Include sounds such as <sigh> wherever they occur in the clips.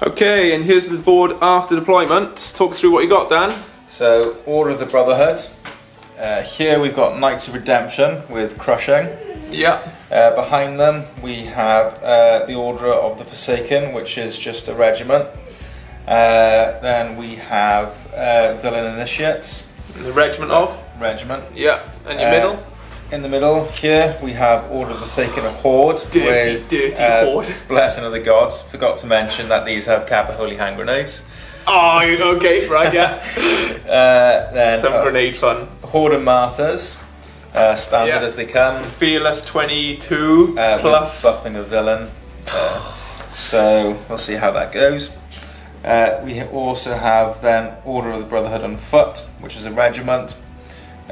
Okay, and here's the board after deployment. Talk through what you got, Dan. So, Order of the Brotherhood. Uh, here we've got Knights of Redemption with Crushing. Yeah. Uh, behind them we have uh, the Order of the Forsaken, which is just a regiment. Uh, then we have uh, Villain Initiates The regiment of. regiment. Yeah. And your middle. In the middle here we have Order of the Forsaken Horde Dirty, with dirty uh, horde. <laughs> Blessing of the Gods. Forgot to mention that these have Kappa Holy Hand Grenades. Oh, okay, right, yeah. <laughs> Uh, then Some uh, grenade fun. Horde of Martyrs, uh, standard Yeah. as they come. Fearless 22 uh, plus. buffing a villain. So we'll see how that goes. Uh, we also have then Order of the Brotherhood on foot, which is a regiment.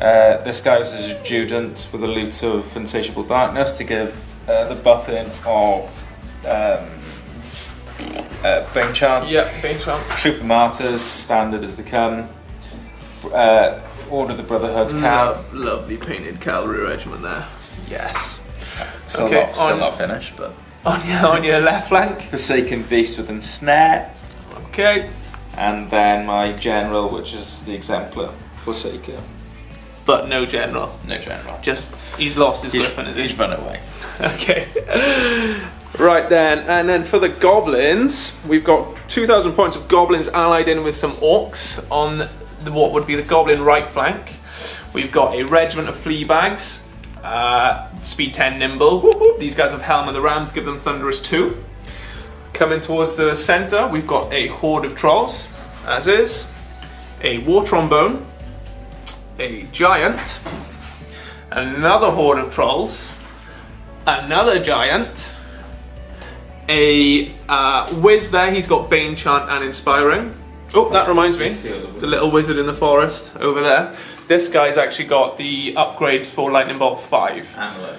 Uh, this guy is a student with a Lute of insatiable darkness to give uh, the buffing of um, uh, Bane Chant. Yeah, Bane Trump. Troop of Martyrs, standard as they come. Uh, Order of the Brotherhood, Cav. Love, lovely painted cavalry regiment there. Yes. Still, Okay, not, still on- not finished, but. On your, on your left flank. Forsaken Beast with Ensnare, Okay. and then my General, which is the Exemplar Forsaken. But no general. No General. Just, he's lost his He's, griffin, is he's run away. <laughs> Okay. Right then, and then for the goblins, we've got 2,000 points of goblins allied in with some orcs on the, what would be the goblin right flank. We've got a regiment of flea bags, uh, speed 10 nimble. Whoop, whoop. These guys have Helm of the Ram to give them Thunderous 2. Coming towards the centre, we've got a horde of trolls, as is, a war trombone, a giant, another horde of trolls, another giant, a uh, whiz there. He's got Bane Chant and Inspiring. Oh, that reminds me. The little wizard in the forest over there. This guy's actually got the upgrades for Lightning Bolt 5. Amulet.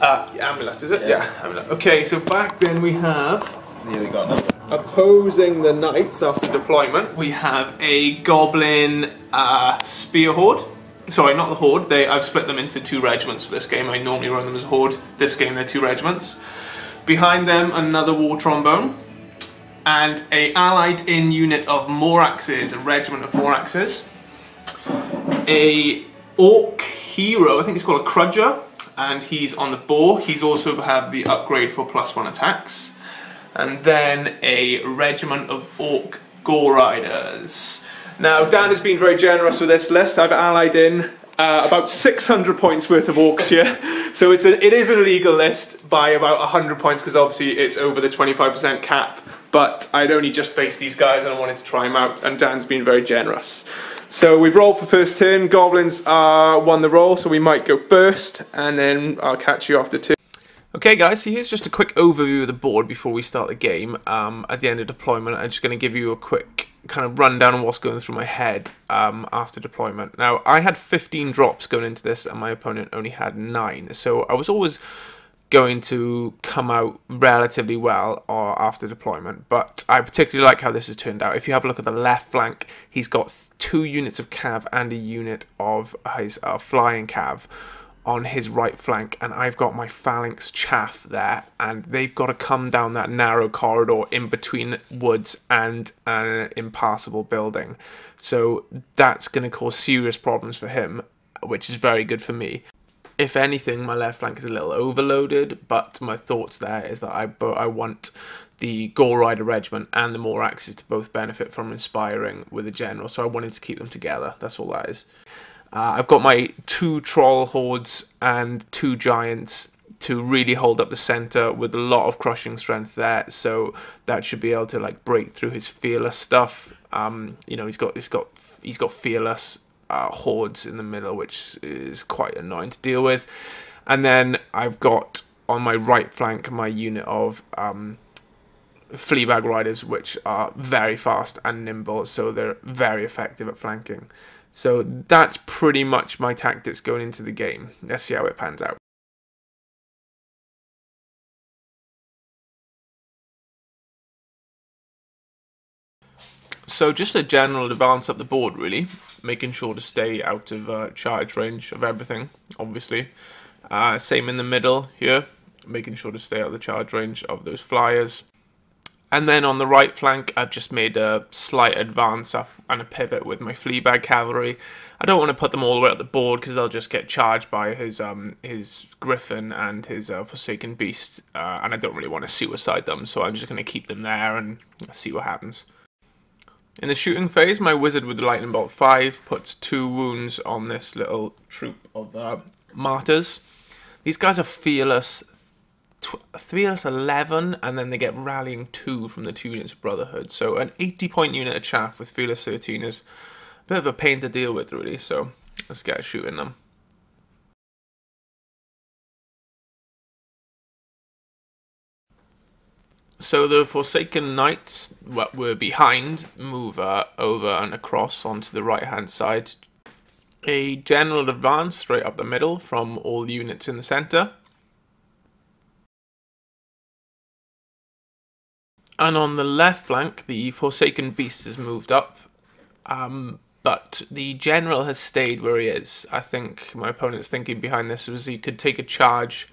Uh, amulet, is it? Yeah. amulet. Okay, so back then we have Here we got another. Opposing the knights after deployment. We have a goblin uh, spear horde. Sorry, not the horde. They I've split them into two regiments for this game. I normally run them as a horde. This game they're two regiments. Behind them, another war trombone, and a allied in unit of Moraxes, a regiment of Moraxes. A orc hero, I think it's called a Krudger, and he's on the boar. He's also had the upgrade for plus one attacks and then a regiment of orc gore riders. Now, Dan has been very generous with this list. I've allied in uh, about 600 points worth of orcs here, <laughs> so it's a, it is an illegal list by about 100 points because obviously it's over the 25% cap. But I'd only just faced these guys and I wanted to try them out, and Dan's been very generous. So we've rolled for first turn. Goblins uh, won the roll, so we might go first, and then I'll catch you after two. Okay guys, so here's just a quick overview of the board before we start the game. Um, at the end of deployment, I'm just going to give you a quick kind of rundown on what's going through my head um, after deployment. Now, I had 15 drops going into this and my opponent only had 9, so I was always going to come out relatively well uh, after deployment, but I particularly like how this has turned out. If you have a look at the left flank, he's got two units of cav and a unit of his uh, flying cav on his right flank and I've got my phalanx chaff there and they've got to come down that narrow corridor in between woods and an impassable building. So that's going to cause serious problems for him, which is very good for me. If anything, my left flank is a little overloaded, but my thoughts there is that I, I want the Gore Rider Regiment and the Moraxes to both benefit from inspiring with the General, so I wanted to keep them together. That's all that is. Uh, I've got my two troll hordes and two giants to really hold up the center with a lot of crushing strength there. So that should be able to like break through his fearless stuff. Um, you know, he's got he's got he's got fearless uh, hordes in the middle, which is quite annoying to deal with. And then I've got on my right flank my unit of um, Fleabag Riders, which are very fast and nimble, so they're very effective at flanking. So that's pretty much my tactics going into the game. Let's see how it pans out. So just a general advance up the board, really, making sure to stay out of uh, charge range of everything, obviously. Uh, same in the middle here, making sure to stay out of the charge range of those flyers. And then on the right flank, I've just made a slight advance up and a pivot with my Fleabag cavalry. I don't want to put them all the way up the board because they'll just get charged by his um his Griffin and his uh, Forsaken Beast, uh, and I don't really want to suicide them, so I'm just going to keep them there and see what happens. In the shooting phase, my wizard with the lightning bolt 5 puts two wounds on this little troop of uh, martyrs. These guys are fearless, fearless 11, and then they get rallying 2 from the two units of Brotherhood. So an 80 point unit of chaff with fearless 13 is a bit of a pain to deal with, really. So let's get shooting them. So the Forsaken Knights what were behind move over and across onto the right hand side. A general advance straight up the middle from all the units in the centre. And on the left flank, the Forsaken Beast has moved up. Um, but the general has stayed where he is. I think my opponent's thinking behind this was he could take a charge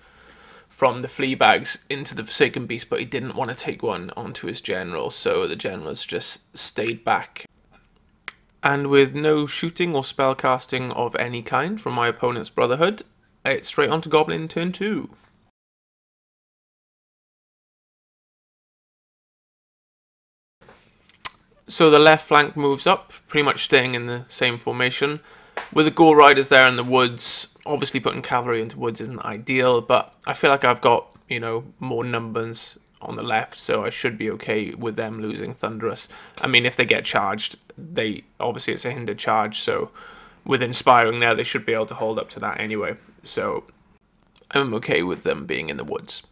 from the flea bags into the Forsaken Beast, but he didn't want to take one onto his general, so the generals just stayed back. And with no shooting or spellcasting of any kind from my opponent's Brotherhood, it's straight on to Goblin turn 2. So the left flank moves up, pretty much staying in the same formation. With the Gore Riders there in the woods, obviously putting cavalry into woods isn't ideal, but I feel like I've got, you know, more numbers on the left, so I should be okay with them losing Thunderous. I mean, if they get charged, they obviously it's a hindered charge, so with Inspiring there, they should be able to hold up to that anyway. So I'm okay with them being in the woods.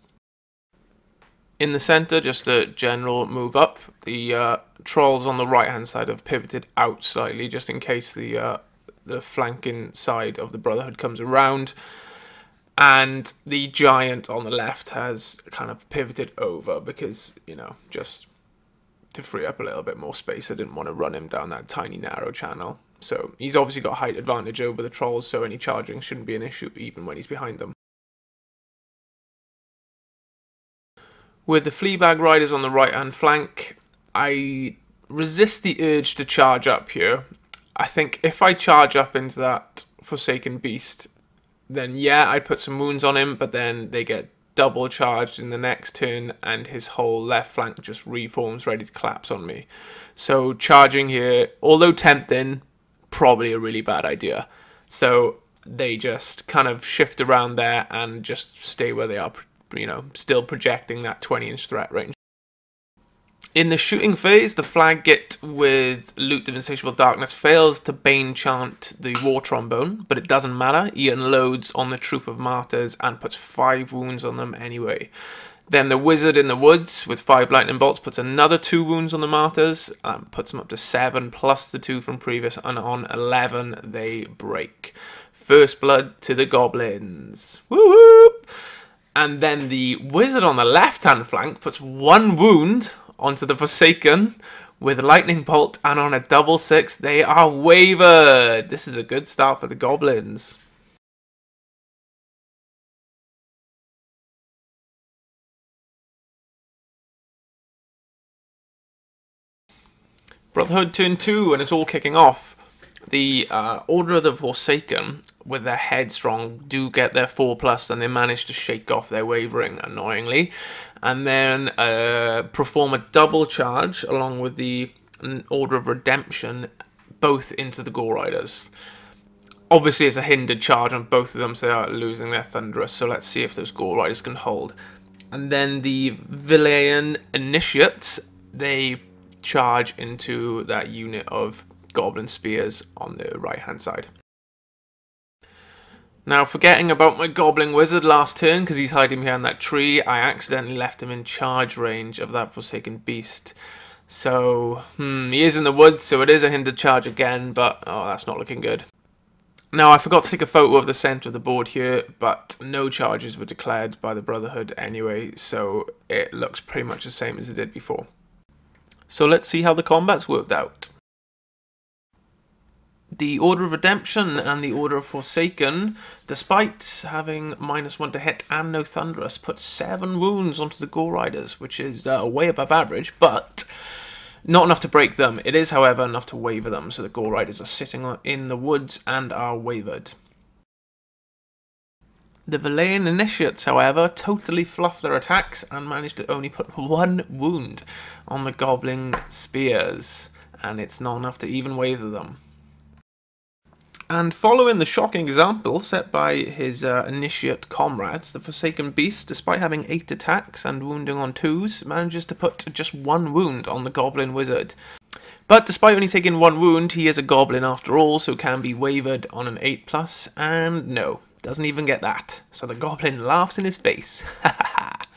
In the centre, just a general move up. The uh, trolls on the right hand side have pivoted out slightly, just in case the uh, the flanking side of the Brotherhood comes around. And the giant on the left has kind of pivoted over because, you know, just to free up a little bit more space. I didn't want to run him down that tiny narrow channel. So he's obviously got height advantage over the trolls, so any charging shouldn't be an issue even when he's behind them. With the Fleabag Riders on the right hand flank, I resist the urge to charge up here I think if I charge up into that Forsaken Beast, then yeah, I'd put some wounds on him, but then they get double charged in the next turn and his whole left flank just reforms ready to collapse on me. So charging here, although tempting, probably a really bad idea. So they just kind of shift around there and just stay where they are, you know, still projecting that 20 inch threat range. In the shooting phase, the Flaggit with Lute of Insatiable Darkness fails to Bane chant the War Trombone, but it doesn't matter. He unloads on the troop of martyrs and puts five wounds on them anyway. Then the Wizard in the Woods with five lightning bolts puts another two wounds on the martyrs and puts them up to seven plus the two from previous, and on eleven they break. First blood to the goblins. Woo And then the wizard on the left hand flank puts one wound onto the Forsaken with a Lightning Bolt, and on a double six, they are wavered. This is a good start for the Goblins. Brotherhood turn 2, and it's all kicking off. The uh, Order of the Forsaken, with their headstrong, do get their 4 plus, and they manage to shake off their wavering, annoyingly and then uh, perform a double charge along with the Order of Redemption, both into the Gore Riders. Obviously, it's a hindered charge on both of them, so they are losing their Thunderous. So let's see if those Gore Riders can hold. And then the Villain Initiates, they charge into that unit of Goblin Spears on the right hand side. Now, forgetting about my Goblin Wizard last turn, because he's hiding behind that tree, I accidentally left him in charge range of that Forsaken Beast. So, hmm, he is in the woods, so it is a hindered charge again, but, oh, that's not looking good. Now, I forgot to take a photo of the centre of the board here, but no charges were declared by the Brotherhood anyway, so it looks pretty much the same as it did before. So let's see how the combat's worked out. The Order of Redemption and the Order of Forsaken, despite having minus one to hit and no Thunderous, put seven wounds onto the Gore Riders, which is uh, way above average, but not enough to break them. It is, however, enough to waver them, so the Gore Riders are sitting in the woods and are wavered. The Valayan Initiates, however, totally fluffed their attacks and managed to only put <laughs> one wound on the Goblin Spears, and it's not enough to even waver them. And following the shocking example set by his uh, initiate comrades, the Forsaken Beast, despite having 8 attacks and wounding on 2s, manages to put just one wound on the Goblin Wizard. But despite only taking one wound, he is a goblin after all, so can be wavered on an 8 plus, and no, doesn't even get that. So the goblin laughs in his face. <laughs>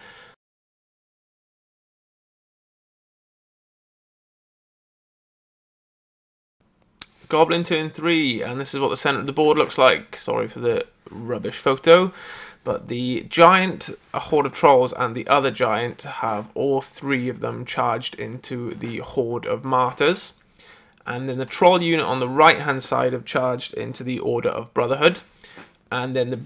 Goblin turn 3, and this is what the centre of the board looks like. Sorry for the rubbish photo. But the giant, a horde of trolls, and the other giant have all three of them charged into the horde of martyrs. And then the troll unit on the right hand side have charged into the Order of Brotherhood. And then the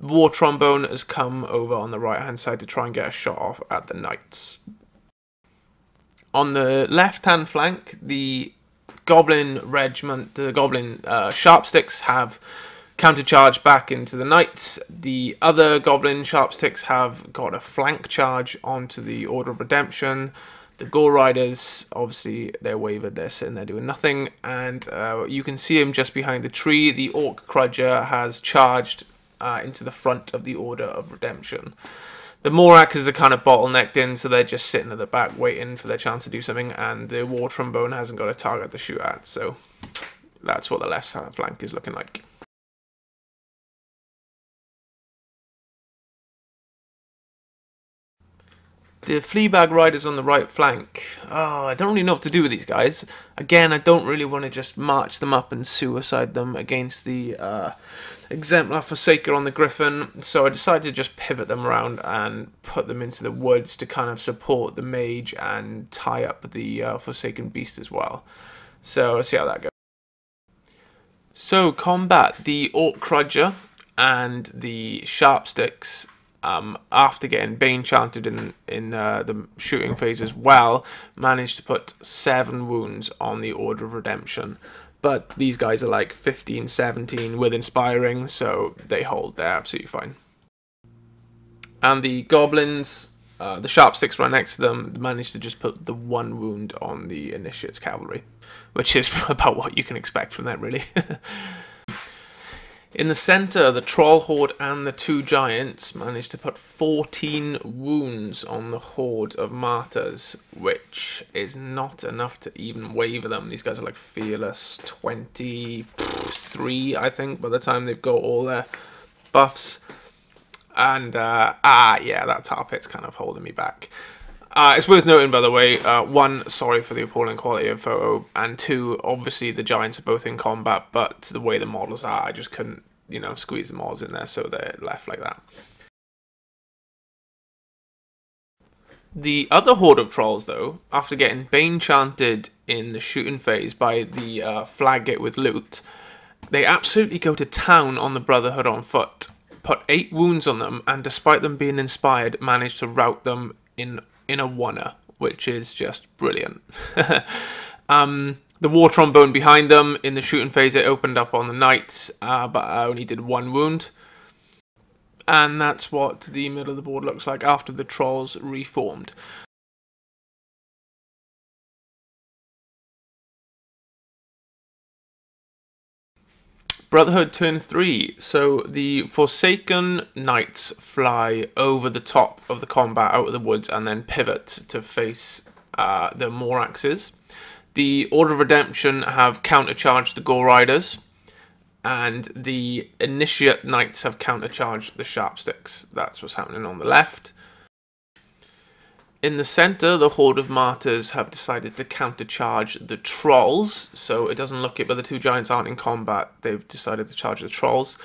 war trombone has come over on the right hand side to try and get a shot off at the knights. On the left hand flank, the Goblin Regiment, the Goblin uh, Sharpsticks have countercharged back into the Knights. The other Goblin Sharpsticks have got a flank charge onto the Order of Redemption. The Gore Riders, obviously, they're wavered, they're sitting there doing nothing. And uh, you can see him just behind the tree. The Orc Krudger has charged uh, into the front of the Order of Redemption the Moraxes are kind of bottlenecked in, so they're just sitting at the back waiting for their chance to do something, and the War Trombone hasn't got a target to shoot at, so that's what the left flank is looking like. The Fleabag Riders on the right flank. Oh, I don't really know what to do with these guys. Again, I don't really want to just march them up and suicide them against the uh, Exemplar Forsaker on the Griffin, so I decided to just pivot them around and put them into the woods to kind of support the mage and tie up the uh, Forsaken Beast as well. So let's see how that goes. So combat the Orc Krudger and the Sharpsticks um, after getting Bane chanted in in uh, the shooting phase as well, managed to put seven wounds on the Order of Redemption. But these guys are like 15, 17 with Inspiring, so they hold. They're absolutely fine. And the Goblins, uh, the Sharpsticks right next to them, managed to just put the one wound on the Initiate's Cavalry, which is <laughs> about what you can expect from them, really. <laughs> In the centre, the Troll Horde and the two Giants managed to put 14 wounds on the Horde of Martyrs, which is not enough to even waver them. These guys are like fearless 23, I think, by the time they've got all their buffs. And, uh, ah, yeah, that tar pit's kind of holding me back. Uh, it's worth noting, by the way, uh, one, sorry for the appalling quality of photo, and two, obviously the Giants are both in combat, but the way the models are, I just couldn't, you know, squeeze the models in there, so they're left like that. The other horde of trolls, though, after getting Bane chanted in the shooting phase by the uh, Flaggit with Lute, they absolutely go to town on the Brotherhood on foot, put eight wounds on them, and despite them being inspired, manage to rout them in in a oneer, which is just brilliant. <laughs> um, the war trombone behind them in the shooting phase, it opened up on the knights, uh, but I only did one wound. And that's what the middle of the board looks like after the trolls reformed. Brotherhood turn 3. So the Forsaken Knights fly over the top of the combat out of the woods and then pivot to face uh, the Moraxes. The Order of Redemption have countercharged the Gore Riders. And the Initiate Knights have countercharged the Sharpsticks. That's what's happening on the left. In the centre, the Horde of Martyrs have decided to countercharge the Trolls, so it doesn't look it, but the two giants aren't in combat. They've decided to charge the Trolls.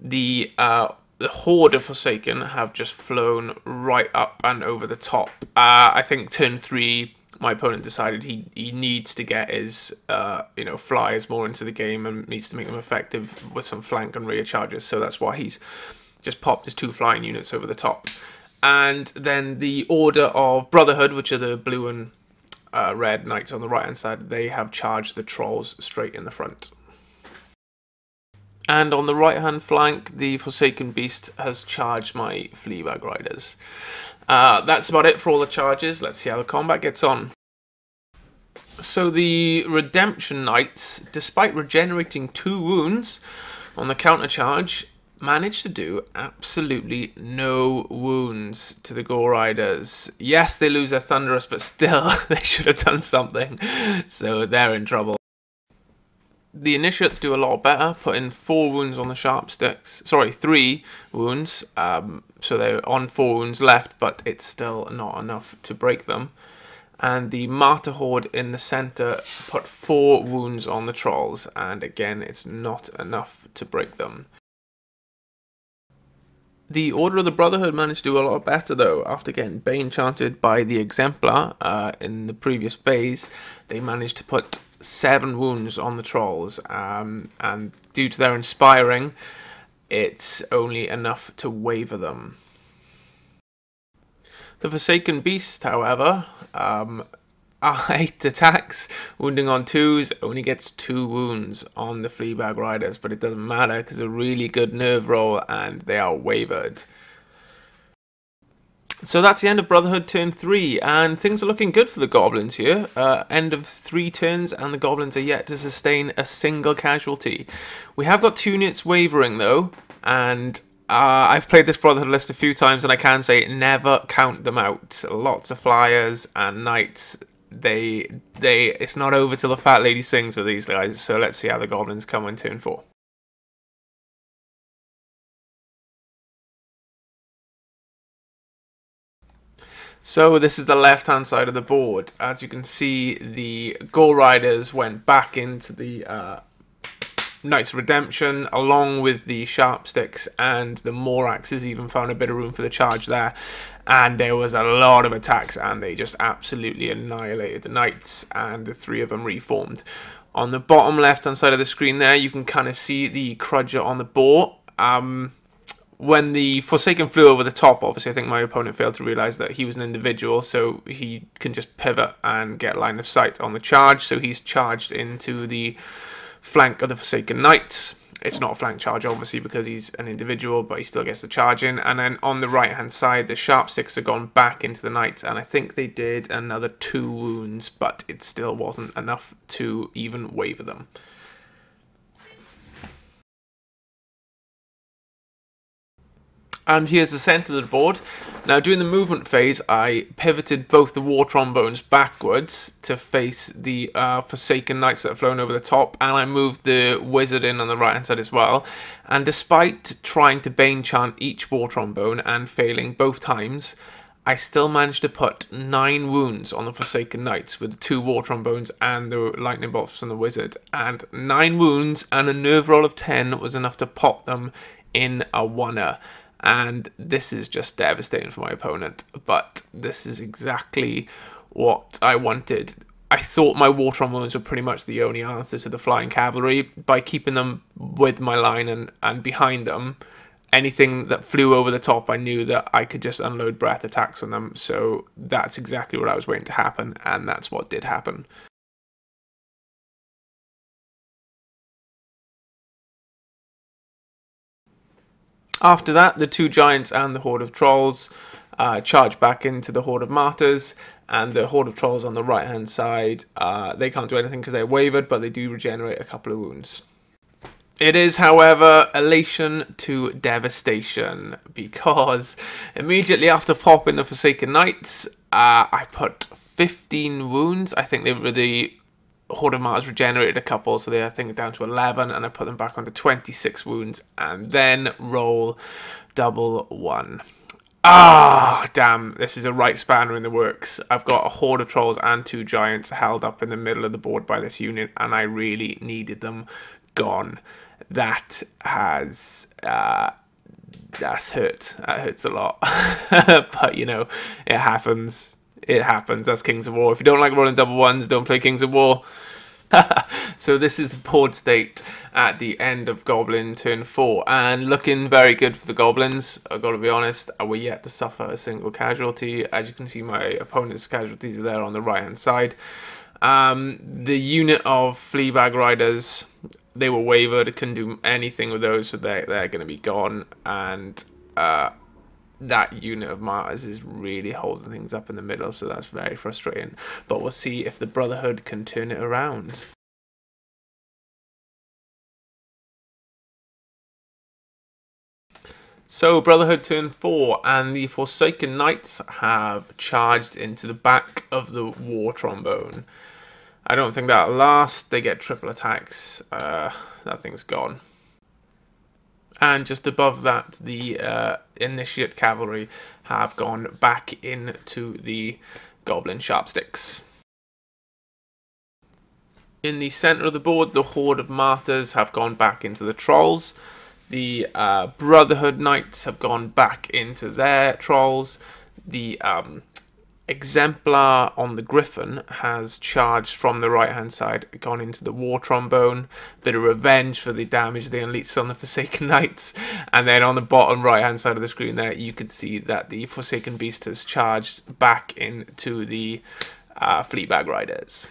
The uh, the Horde of Forsaken have just flown right up and over the top. Uh, I think turn three my opponent decided he, he needs to get his uh, you know flyers more into the game and needs to make them effective with some flank and rear charges. So that's why he's just popped his two flying units over the top. And then the Order of Brotherhood, which are the blue and uh, red knights on the right hand side, they have charged the trolls straight in the front. And on the right hand flank, the Forsaken Beast has charged my Fleabag Riders. Uh, that's about it for all the charges. Let's see how the combat gets on. So the Redemption Knights, despite regenerating two wounds on the counter charge, managed to do absolutely no wounds to the Gore Riders. Yes, they lose their Thunderous, but still, <laughs> they should have done something. So they're in trouble. The Initiates do a lot better, putting four wounds on the Sharp Sticks. Sorry, three wounds. Um, so they're on four wounds left, but it's still not enough to break them. And the Martyr Horde in the centre put four wounds on the Trolls, and again, it's not enough to break them. The Order of the Brotherhood managed to do a lot better though. After getting Bane chanted by the Exemplar uh, in the previous phase, they managed to put seven wounds on the trolls, um, and due to their inspiring, it's only enough to waver them. The Forsaken Beast, however, um, eight attacks, wounding on twos, only gets two wounds on the Fleabag Riders, but it doesn't matter because a really good nerve roll and they are wavered. So that's the end of Brotherhood turn 3, and things are looking good for the Goblins here. Uh, end of 3 turns, and the Goblins are yet to sustain a single casualty. We have got two units wavering though, and uh, I've played this Brotherhood list a few times, and I can say never count them out. Lots of flyers and knights. They, they, it's not over till the fat lady sings with these guys. So let's see how the Goblins come in turn 4. So this is the left hand side of the board. As you can see, the Gore Riders went back into the uh, Knights of Redemption along with the Sharp Sticks and the Moraxes even found a bit of room for the charge there. And there was a lot of attacks and they just absolutely annihilated the Knights and the three of them reformed. On the bottom left hand side of the screen there, you can kind of see the Krudger on the board. Um, when the Forsaken flew over the top, obviously, I think my opponent failed to realize that he was an individual, so he can just pivot and get line of sight on the charge. So he's charged into the flank of the Forsaken Knights. It's not a flank charge, obviously, because he's an individual, but he still gets the charge in. And then on the right hand side, the sharp sticks have gone back into the Knights, and I think they did another two wounds, but it still wasn't enough to even waver them. And here's the center of the board. Now during the movement phase, I pivoted both the war trombones backwards to face the uh, Forsaken Knights that have flown over the top, and I moved the wizard in on the right hand side as well. And despite trying to Bane chant each war trombone and failing both times, I still managed to put nine wounds on the Forsaken Knights with the two war trombones and the lightning bolts from the wizard. And nine wounds and a nerve roll of ten was enough to pop them in a oneer and this is just devastating for my opponent. But this is exactly what I wanted. I thought my war trombones were pretty much the only answer to the flying cavalry. By keeping them with my line and, and behind them, anything that flew over the top, I knew that I could just unload breath attacks on them. So that's exactly what I was waiting to happen, and that's what did happen. After that, the two giants and the horde of trolls uh, charge back into the horde of martyrs, and the horde of trolls on the right hand side, uh, they can't do anything because they're wavered, but they do regenerate a couple of wounds. It is, however, elation to devastation because immediately after popping the Forsaken Knights, uh, I put 15 wounds. I think they were the Horde of Mars regenerated a couple, so they I think down to 11, and I put them back onto 26 wounds, and then roll double one. Ah, damn, this is a right spanner in the works. I've got a horde of trolls and two giants held up in the middle of the board by this unit, and I really needed them gone. That has, uh, that's hurt. That hurts a lot. <laughs> but, you know, it happens It happens. That's Kings of War. If you don't like rolling double ones, don't play Kings of War. <laughs> so this is the board state at the end of Goblin turn 4 and looking very good for the Goblins. I've got to be honest, we're yet to suffer a single casualty. As you can see my opponent's casualties are there on the right hand side. Um, the unit of Fleabag Riders, they were wavered, couldn't do anything with those so they're, they're going to be gone and uh, that unit of martyrs is really holding things up in the middle, so that's very frustrating. But we'll see if the Brotherhood can turn it around. So Brotherhood turn 4 and the Forsaken Knights have charged into the back of the War Trombone. I don't think that'll last, they get triple attacks, uh, that thing's gone and just above that the uh, initiate cavalry have gone back into the goblin sharpsticks. In the centre of the board, the Horde of Martyrs have gone back into the Trolls. The uh, Brotherhood Knights have gone back into their Trolls. The um, Exemplar on the Griffin has charged from the right hand side, gone into the War Trombone, bit of revenge for the damage they unleashed on the Forsaken <laughs> Knights, and then on the bottom right hand side of the screen there, you can see that the Forsaken Beast has charged back into the uh, Fleabag Riders.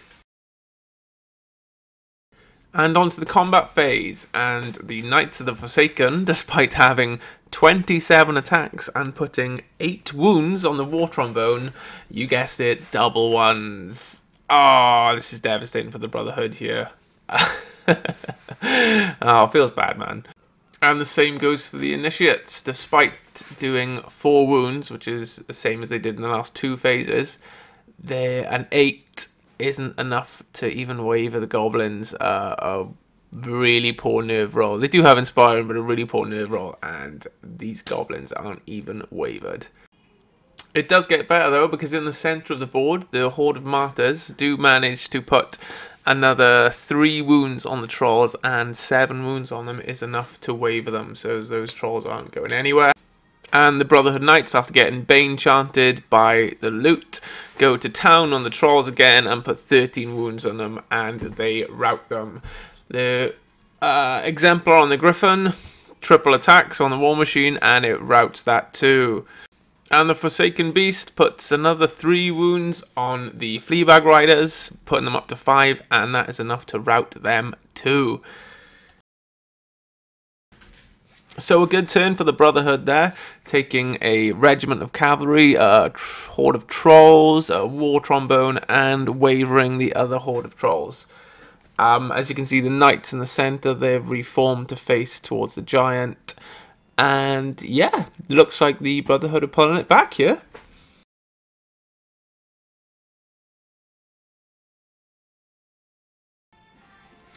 And onto the combat phase, and the Knights of the Forsaken, <laughs> despite having 27 attacks and putting 8 wounds on the War Trombone, you guessed it, double ones. Oh, this is devastating for the Brotherhood here. <laughs> oh, feels bad, man. And the same goes for the Initiates. Despite doing 4 wounds, which is the same as they did in the last two phases, they're an 8 isn't enough to even waver the goblins. Uh, a really poor nerve roll. They do have inspiring, but a really poor nerve roll, and these goblins aren't even wavered. It does get better though, because in the centre of the board, the Horde of Martyrs do manage to put another three wounds on the trolls, and seven wounds on them is enough to waver them, so those trolls aren't going anywhere. And the Brotherhood Knights, after getting Bane chanted by the Lute, go to town on the trolls again and put 13 wounds on them, and they rout them. The uh, Exemplar on the Griffin, triple attacks on the War Machine, and it routs that too. And the Forsaken Beast puts another three wounds on the Fleabag Riders, putting them up to five, and that is enough to rout them too. So a good turn for the Brotherhood there, taking a regiment of cavalry, a horde of trolls, a war trombone, and wavering the other horde of trolls. Um, as you can see, the knights in the centre, they've reformed to face towards the giant. And yeah, looks like the Brotherhood are pulling it back here.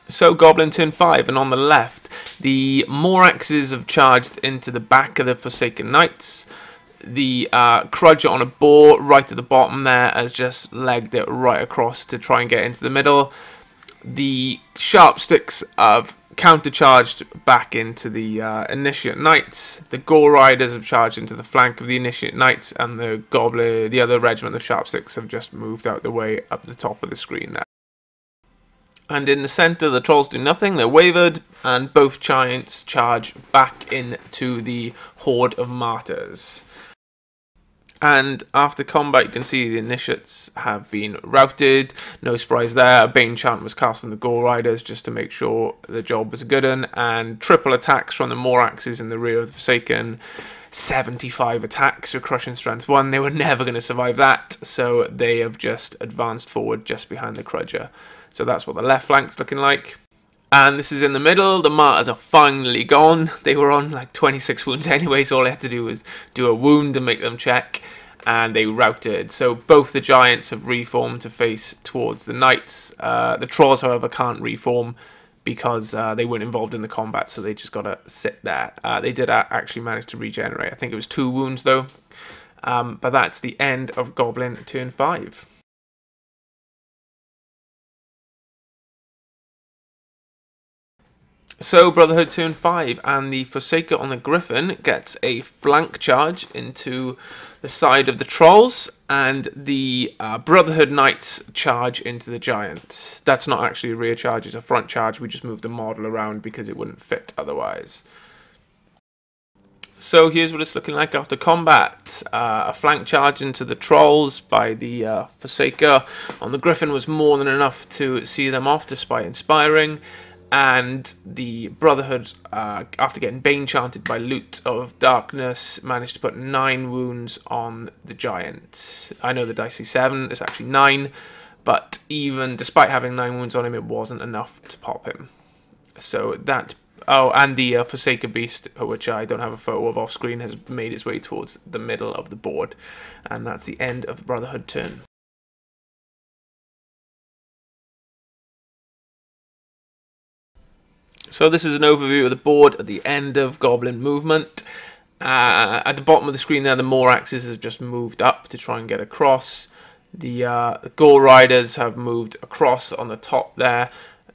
So Goblin turn 5, and on the left, the Moraxes have charged into the back of the Forsaken Knights. The uh, Krudger on a boar right at the bottom there has just legged it right across to try and get into the middle. The Sharpsticks have countercharged back into the uh, Initiate Knights. The Gore Riders have charged into the flank of the Initiate Knights, and the Goblin, the other regiment of Sharpsticks, have just moved out the way up the top of the screen there. And in the centre, the trolls do nothing, they're wavered, and both giants charge back into the horde of martyrs. And after combat, you can see the initiates have been routed. No surprise there. A Bane Chant was cast on the Gore Riders just to make sure the job was a good one. And triple attacks from the Moraxes in the rear of the Forsaken. 75 attacks for Crushing Strength 1. They were never going to survive that, so they have just advanced forward just behind the Krudger. So that's what the left flank's looking like. And this is in the middle. The martyrs are finally gone. They were on like 26 wounds anyway, so all I had to do was do a wound and make them check. And they routed. So both the giants have reformed to face towards the knights. Uh, the trolls, however, can't reform because uh, they weren't involved in the combat, so they just got to sit there. Uh, they did actually manage to regenerate. I think it was two wounds though. Um, but that's the end of Goblin turn 5. So Brotherhood turn 5 and the Forsaker on the Griffin gets a flank charge into the side of the Trolls and the uh, Brotherhood Knights charge into the Giants. That's not actually a rear charge, it's a front charge. We just moved the model around because it wouldn't fit otherwise. So here's what it's looking like after combat. Uh, a flank charge into the Trolls by the uh, Forsaker on the Griffin was more than enough to see them off despite inspiring and the Brotherhood, uh, after getting Bane chanted by Lute of Darkness, managed to put 9 wounds on the Giant. I know the dice is 7, it's actually 9, but even despite having 9 wounds on him, it wasn't enough to pop him. So that... Oh, and the uh, Forsaken Beast, which I don't have a photo of off screen, has made its way towards the middle of the board. And that's the end of the Brotherhood turn. So this is an overview of the board at the end of Goblin movement. Uh, at the bottom of the screen there, the Moraxes have just moved up to try and get across. The, uh, the Gore Riders have moved across on the top there.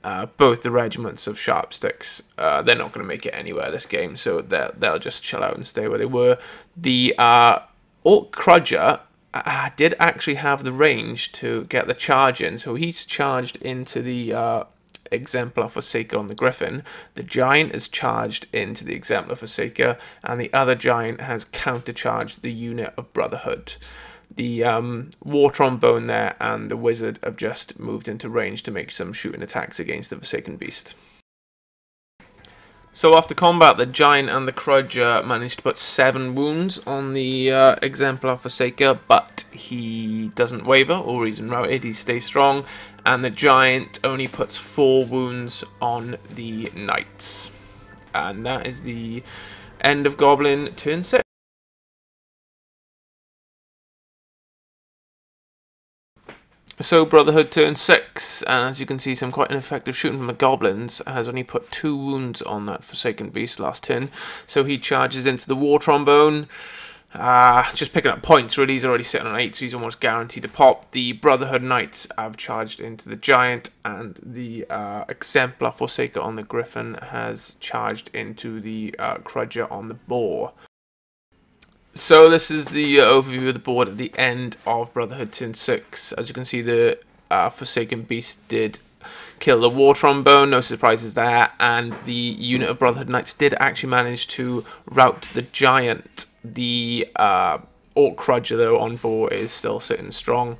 Uh, both the regiments of Sharpsticks, uh, they're not going to make it anywhere this game, so they'll just chill out and stay where they were. The uh, Orc Krudger uh, did actually have the range to get the charge in, so he's charged into the uh, Exemplar Forsaker on the Griffin. The Giant is charged into the Exemplar Forsaker, and the other Giant has countercharged the unit of Brotherhood. The um, War Trombone there and the Wizard have just moved into range to make some shooting attacks against the Forsaken Beast. So after combat, the Giant and the Krudger managed to put 7 wounds on the uh, Exemplar Forsaker, but he doesn't waver or he's routed, he stays strong, and the Giant only puts 4 wounds on the Knights. And that is the end of Goblin turn 6. So Brotherhood turn 6, and as you can see some quite ineffective shooting from the Goblins, has only put 2 wounds on that Forsaken Beast last turn, so he charges into the War Trombone, uh, just picking up points really, he's already sitting on 8, so he's almost guaranteed to pop. The Brotherhood Knights have charged into the Giant, and the uh, Exemplar Forsaker on the Griffin has charged into the uh, Krudger on the Boar. So this is the uh, overview of the board at the end of Brotherhood Turn 6. As you can see, the uh, Forsaken Beast did kill the War Trombone, no surprises there, and the unit of Brotherhood Knights did actually manage to rout the Giant. The uh, Orc Krudger, though, on board is still sitting strong.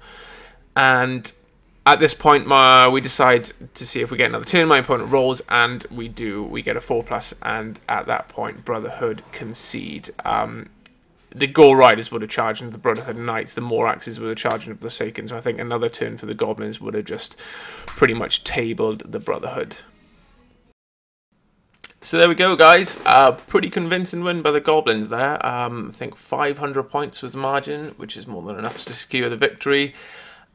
And at this point, my, we decide to see if we get another turn. My opponent rolls, and we do. We get a 4+, plus, and at that point, Brotherhood concede. Um, the Gore Riders would have charged into the Brotherhood Knights, the Moraxes would have charged into the Forsaken, so I think another turn for the Goblins would have just pretty much tabled the Brotherhood. So there we go, guys. Uh, pretty convincing win by the Goblins there. Um, I think 500 points was the margin, which is more than enough to secure the victory.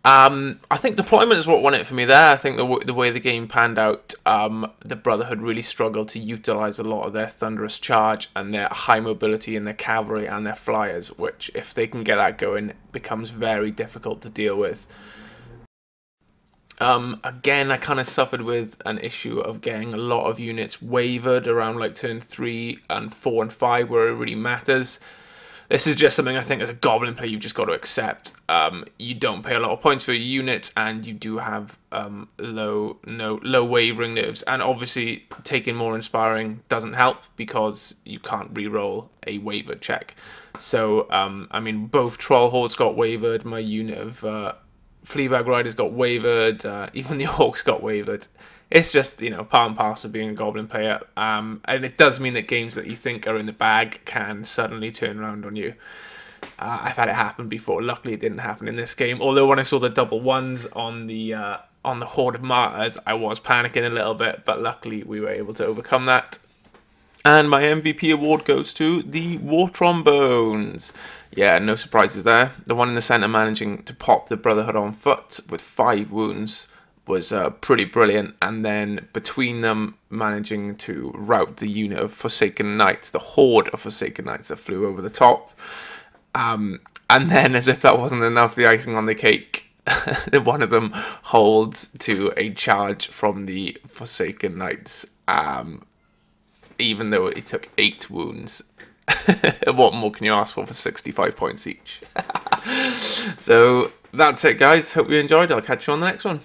Um, I think deployment is what won it for me there. I think the, the way the game panned out, um, the Brotherhood really struggled to utilize a lot of their thunderous charge and their high mobility in their cavalry and their flyers, which, if they can get that going, becomes very difficult to deal with. Um, again, I kind of suffered with an issue of getting a lot of units wavered around like turn 3 and 4 and 5 where it really matters this is just something I think as a goblin player you've just got to accept. Um, you don't pay a lot of points for your units, and you do have um, low no low wavering nerves, and obviously taking more inspiring doesn't help because you can't re-roll a waver check. So um, I mean, both troll hordes got wavered. My unit of uh, Fleabag Riders got wavered. Uh, even the <laughs> Orcs got wavered it's just you know part and parcel of being a goblin player. Um, and it does mean that games that you think are in the bag can suddenly turn around on you. Uh, I've had it happen before. Luckily it didn't happen in this game. Although when I saw the double ones on the uh, on the Horde of Martyrs I was panicking a little bit but luckily we were able to overcome that. And my MVP award goes to the War Trombones. Yeah, no surprises there. The one in the centre managing to pop the Brotherhood on foot with five wounds was uh, pretty brilliant. And then between them, managing to rout the unit of Forsaken Knights, the horde of Forsaken Knights that flew over the top. Um, and then, as if that wasn't enough, the icing on the cake, <laughs> one of them holds to a charge from the Forsaken Knights. Um, even though he took eight wounds. <laughs> what more can you ask for for 65 points each? <laughs> so that's it, guys. Hope you enjoyed. I'll catch you on the next one.